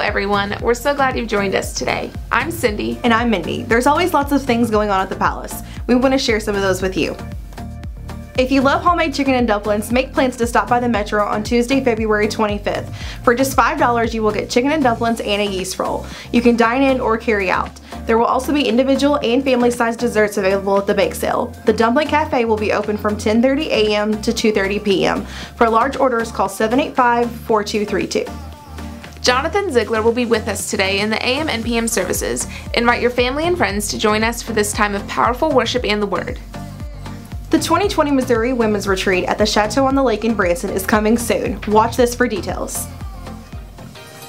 everyone. We're so glad you've joined us today. I'm Cindy. And I'm Mindy. There's always lots of things going on at the Palace. We want to share some of those with you. If you love homemade chicken and dumplings, make plans to stop by the Metro on Tuesday, February 25th. For just $5, you will get chicken and dumplings and a yeast roll. You can dine in or carry out. There will also be individual and family-sized desserts available at the bake sale. The Dumpling Cafe will be open from 10.30 a.m. to 2.30 p.m. For large orders, call 785-4232. Jonathan Ziegler will be with us today in the AM and PM services. Invite your family and friends to join us for this time of powerful worship and the Word. The 2020 Missouri Women's Retreat at the Chateau on the Lake in Branson is coming soon. Watch this for details.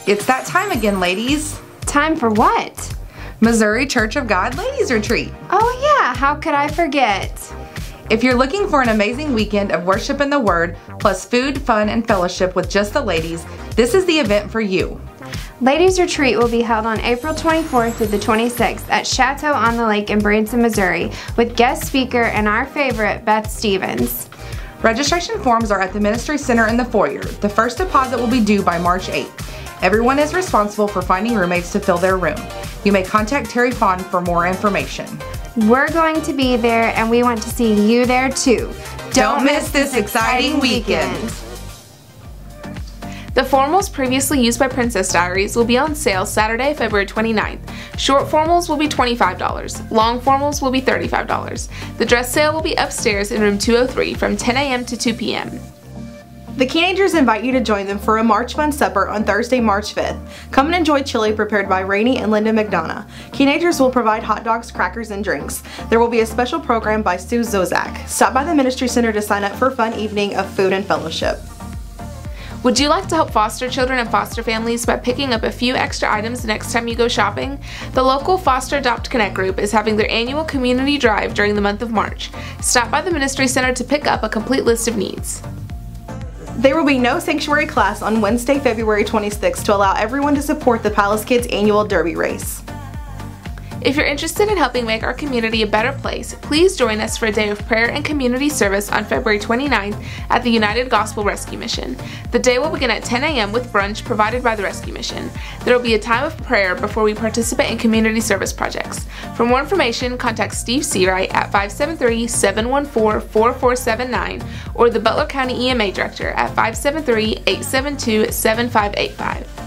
It's that time again, ladies. Time for what? Missouri Church of God Ladies Retreat. Oh yeah, how could I forget? If you're looking for an amazing weekend of worship in the Word, plus food, fun, and fellowship with just the ladies, this is the event for you. Ladies Retreat will be held on April 24th through the 26th at Chateau on the Lake in Branson, Missouri, with guest speaker and our favorite, Beth Stevens. Registration forms are at the Ministry Center in the foyer. The first deposit will be due by March 8th. Everyone is responsible for finding roommates to fill their room. You may contact Terry Fawn for more information. We're going to be there and we want to see you there too. Don't, Don't miss this exciting weekend. weekend. The formals previously used by Princess Diaries will be on sale Saturday, February 29th. Short formals will be $25. Long formals will be $35. The dress sale will be upstairs in room 203 from 10 a.m. to 2 p.m. The Teenagers invite you to join them for a March Fun Supper on Thursday, March 5th. Come and enjoy chili prepared by Rainey and Linda McDonough. Teenagers will provide hot dogs, crackers, and drinks. There will be a special program by Sue Zozak. Stop by the Ministry Center to sign up for a fun evening of food and fellowship. Would you like to help foster children and foster families by picking up a few extra items the next time you go shopping? The local Foster Adopt Connect group is having their annual community drive during the month of March. Stop by the Ministry Center to pick up a complete list of needs. There will be no sanctuary class on Wednesday, February 26th to allow everyone to support the Palace Kids annual Derby race. If you're interested in helping make our community a better place, please join us for a day of prayer and community service on February 29th at the United Gospel Rescue Mission. The day will begin at 10 a.m. with brunch provided by the Rescue Mission. There will be a time of prayer before we participate in community service projects. For more information, contact Steve Seawright at 573-714-4479 or the Butler County EMA Director at 573-872-7585.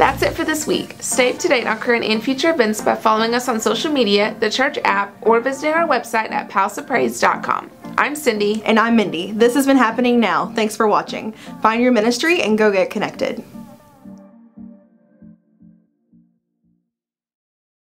That's it for this week. Stay up to date on current and future events by following us on social media, the church app, or visiting our website at palaceofpraise.com. I'm Cindy. And I'm Mindy. This has been happening now. Thanks for watching. Find your ministry and go get connected.